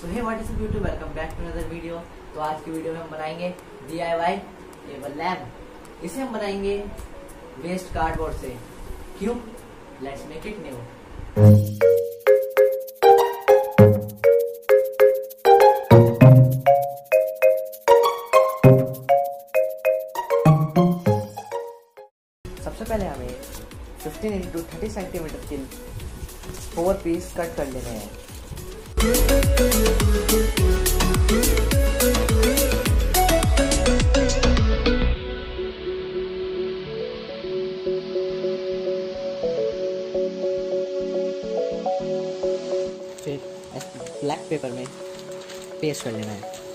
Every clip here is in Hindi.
So hey what is YouTube welcome back to another video तो आज की वीडियो में हम बनाएँगे D I Y table lamp इसे हम बनाएँगे वेस्ट कार्डबोर्ड से. क्यों? लेट्स मेक इट न्यू सबसे पहले हमें 15 इंटू थर्टी सेंटीमीटर के फोर पीस कट कर लेने हैं। फिर ब्लैक पेपर में पेस्ट कर लेना है।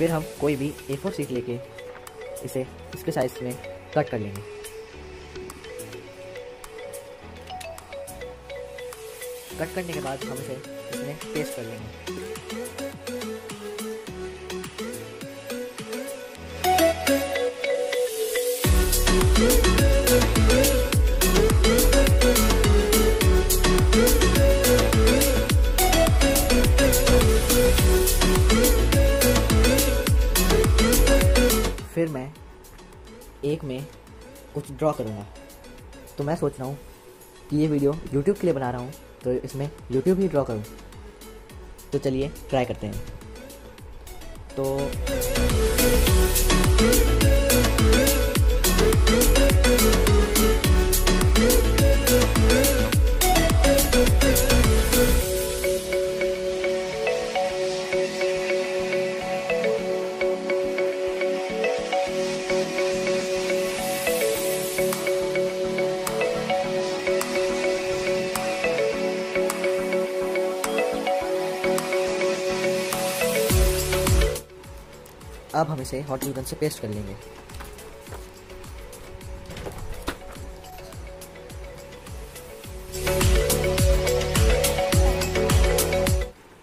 फिर हम कोई भी ए फोर सीट लेके इसे इसके साइज़ में कट कर लेंगे। कट करने के बाद हम इसे इसमें पेस्ट कर लेंगे। एक में कुछ ड्रॉ करूँगा तो मैं सोच रहा हूँ कि ये वीडियो यूट्यूब के लिए बना रहा हूँ तो इसमें यूट्यूब ही ड्रॉ करूँ। तो चलिए ट्राई करते हैं। तो अब हम इसे हॉट ग्लू गन से पेस्ट कर लेंगे।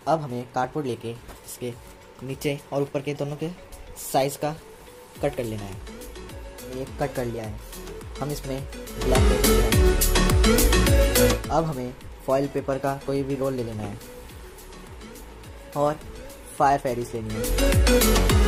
अब हमें कार्डबोर्ड लेके इसके नीचे और ऊपर के दोनों के साइज़ का कट कर लेना है। एक कट कर लिया है। हम इसमें ब्लैक अब हमें फॉइल पेपर का कोई भी रोल ले लेना है। और फायर फेरीज लेनी है।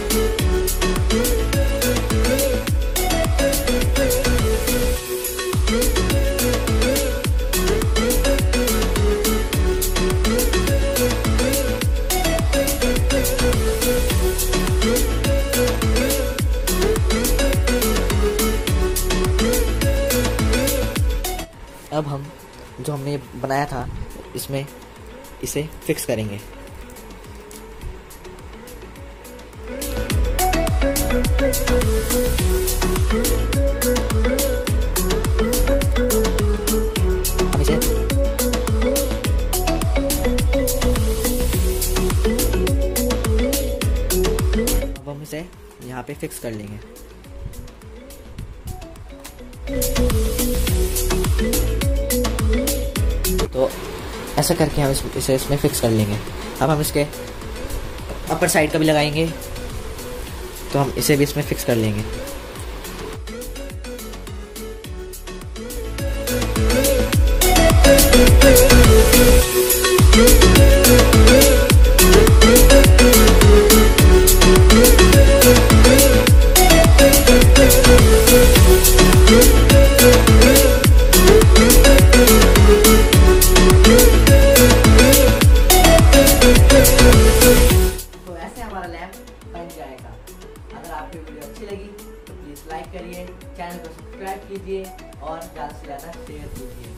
अब हम, जो हमने बनाया था, इसमें इसे फिक्स करेंगे। अब हम इसे यहाँ पे फिक्स कर लेंगे। तो ऐसा करके हम इस, इसे इसमें फिक्स कर लेंगे। अब हम इसके अपर साइड का भी लगाएँगे तो हम इसे भी इसमें फिक्स कर लेंगे। हमारा लैम्प बन जाएगा। अगर आपको वीडियो अच्छी लगी तो प्लीज़ लाइक करिए चैनल को सब्सक्राइब कीजिए और ज़्यादा से ज़्यादा शेयर कीजिए।